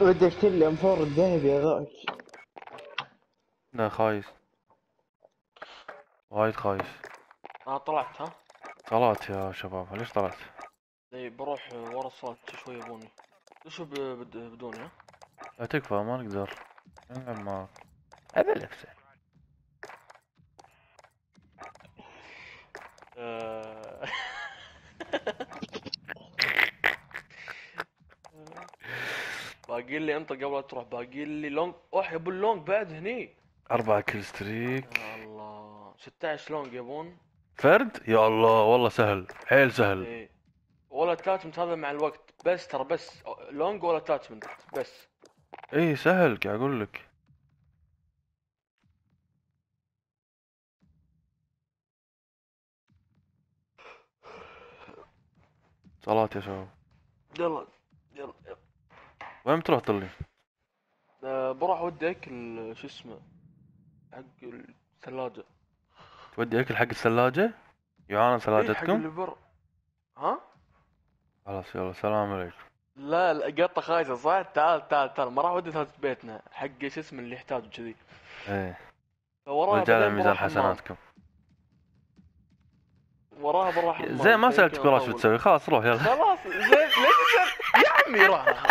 بدك تلي ام فور الذهبي هذاك لا خايس. وايد خايس. أنا طلعت ها؟ طلعت يا شباب. ليش طلعت؟ إي بروح ورا الصالة شوي يبوني. بد- بدوني ها؟ لا تكفى ما نقدر. نلعب معك هذا نفسه باقي لي انت قبل لا تروح باقي لي long أوح يبون long بعد هني. أربعة kill streak. يا الله. 16 long يبون. فرد؟ يا الله والله سهل. حيل سهل. إيه. ولا attachment هذا مع الوقت. بس ترى بس long ولا attachment بس. اي سهل قاعد أقول لك. صلاة يا شباب. يلا. وين بتروح طلي؟ آه، بروح أودي أكل شو اسمه حق الثلاجة تودي أكل حق الثلاجة؟ يعانا إيه، حق ثلاجتكم؟ الليفر ها؟ خلاص يلا سلام عليكم لا لا قطة خايسة صح؟ تعال تعال تعال ما راح أودي ثلاجة بيتنا حق شو اسمه اللي يحتاج كذي إيه وراها رجال بعدين ميزان بروح حمام. حسناتكم وراها بروح حمام زين ما فيمكن سألتك ولا شو أطول. تسوي خلاص روح يلا خلاص زين ليش؟ يا عمي روح